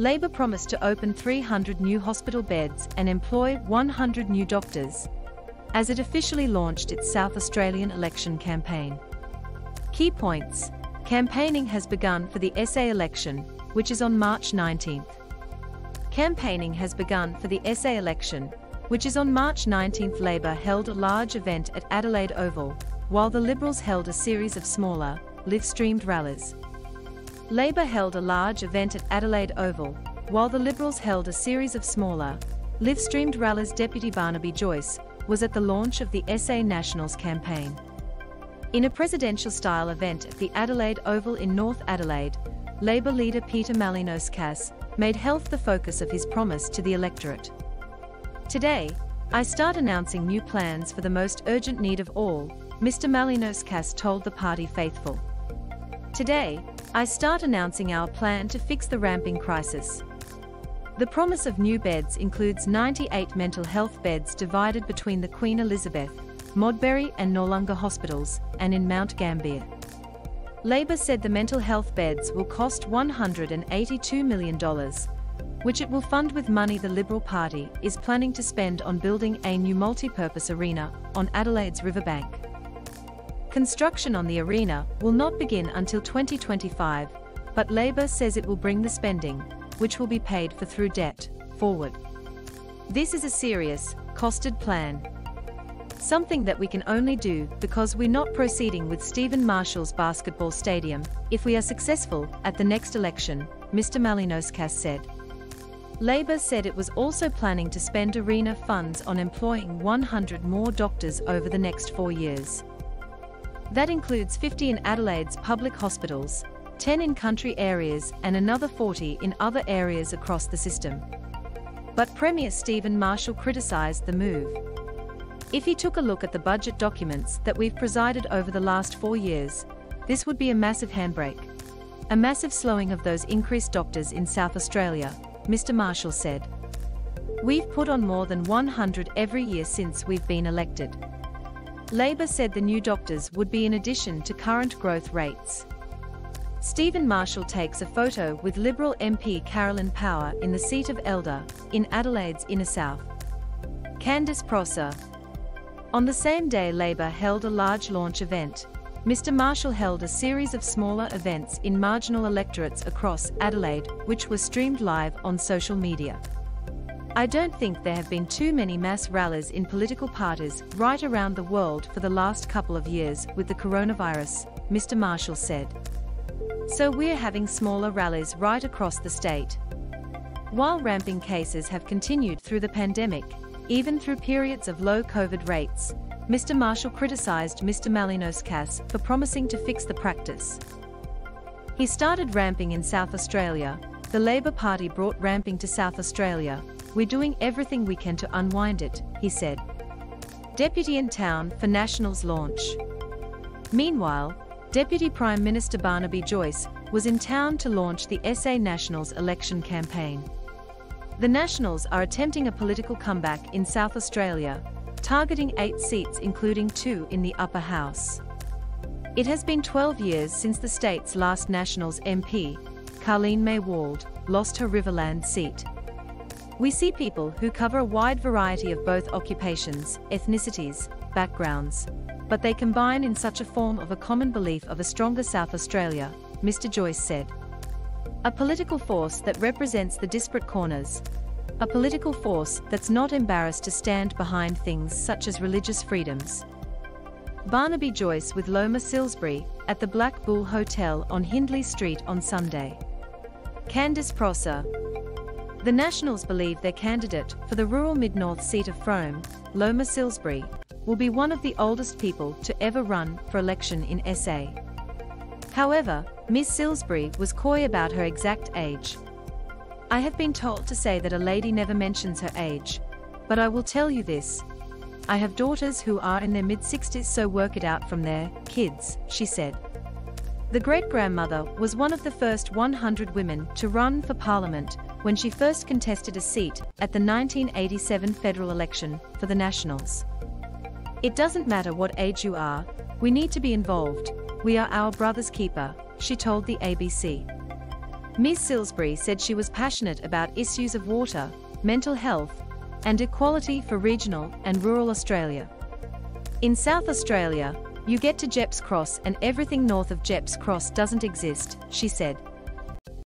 Labour promised to open 300 new hospital beds and employ 100 new doctors, as it officially launched its South Australian election campaign. Key points Campaigning has begun for the SA election, which is on March 19th. Campaigning has begun for the SA election, which is on March 19th. Labour held a large event at Adelaide Oval, while the Liberals held a series of smaller, live streamed rallies. Labour held a large event at Adelaide Oval, while the Liberals held a series of smaller, live streamed rallies. Deputy Barnaby Joyce was at the launch of the SA Nationals campaign. In a presidential-style event at the Adelaide Oval in North Adelaide, Labour leader Peter Malinauskas made health the focus of his promise to the electorate. Today, I start announcing new plans for the most urgent need of all, Mr. Malinauskas told the party faithful. Today, I start announcing our plan to fix the ramping crisis. The promise of new beds includes 98 mental health beds divided between the Queen Elizabeth, Modbury and Noarlunga hospitals, and in Mount Gambier. Labor said the mental health beds will cost $182 million, which it will fund with money the Liberal Party is planning to spend on building a new multi-purpose arena on Adelaide's riverbank. Construction on the arena will not begin until 2025, but Labor says it will bring the spending, which will be paid for through debt, forward. This is a serious, costed plan, Something that we can only do because we're not proceeding with Steven Marshall's basketball stadium if we are successful at the next election, Mr. Malinauskas said. Labor said it was also planning to spend arena funds on employing 100 more doctors over the next four years. That includes 50 in Adelaide's public hospitals, 10 in country areas and another 40 in other areas across the system. But Premier Steven Marshall criticised the move. If he took a look at the budget documents that we've presided over the last four years, this would be a massive handbrake. A massive slowing of those increased doctors in South Australia, Mr. Marshall said. We've put on more than 100 every year since we've been elected. Labor said the new doctors would be in addition to current growth rates. Steven Marshall takes a photo with Liberal MP Carolyn Power in the seat of Elder, in Adelaide's inner south. Candice Prosser, on the same day Labour held a large launch event. Mr Marshall held a series of smaller events in marginal electorates across Adelaide, which were streamed live on social media. I don't think there have been too many mass rallies in political parties right around the world for the last couple of years with the coronavirus, Mr Marshall said. So we're having smaller rallies right across the state. While ramping cases have continued through the pandemic, even through periods of low COVID rates, Mr. Marshall criticised Mr. Malinauskas for promising to fix the practice. He started ramping in South Australia. The Labor Party brought ramping to South Australia. We're doing everything we can to unwind it, he said. Deputy in town for Nationals launch. Meanwhile, Deputy Prime Minister Barnaby Joyce was in town to launch the SA Nationals election campaign. The Nationals are attempting a political comeback in South Australia, targeting eight seats including two in the upper house. It has been 12 years since the state's last Nationals MP, Karlene Maywald, lost her Riverland seat. We see people who cover a wide variety of both occupations, ethnicities, backgrounds, but they combine in such a form of a common belief of a stronger South Australia, Mr. Joyce said. A political force that represents the disparate corners. A political force that's not embarrassed to stand behind things such as religious freedoms. Barnaby Joyce with Loma Silsbury at the Black Bull Hotel on Hindley Street on Sunday. Candice Prosser. The Nationals believe their candidate for the rural mid-north seat of Frome, Loma Silsbury, will be one of the oldest people to ever run for election in SA. However, Miss Silsbury was coy about her exact age. I have been told to say that a lady never mentions her age, but I will tell you this. I have daughters who are in their mid-60s so work it out from there, kids, she said. The great-grandmother was one of the first 100 women to run for parliament when she first contested a seat at the 1987 federal election for the Nationals. It doesn't matter what age you are, we need to be involved, we are our brother's keeper, she told the ABC. Ms. Silsbury said she was passionate about issues of water, mental health, and equality for regional and rural Australia. In South Australia, you get to Gepps Cross and everything north of Gepps Cross doesn't exist, she said.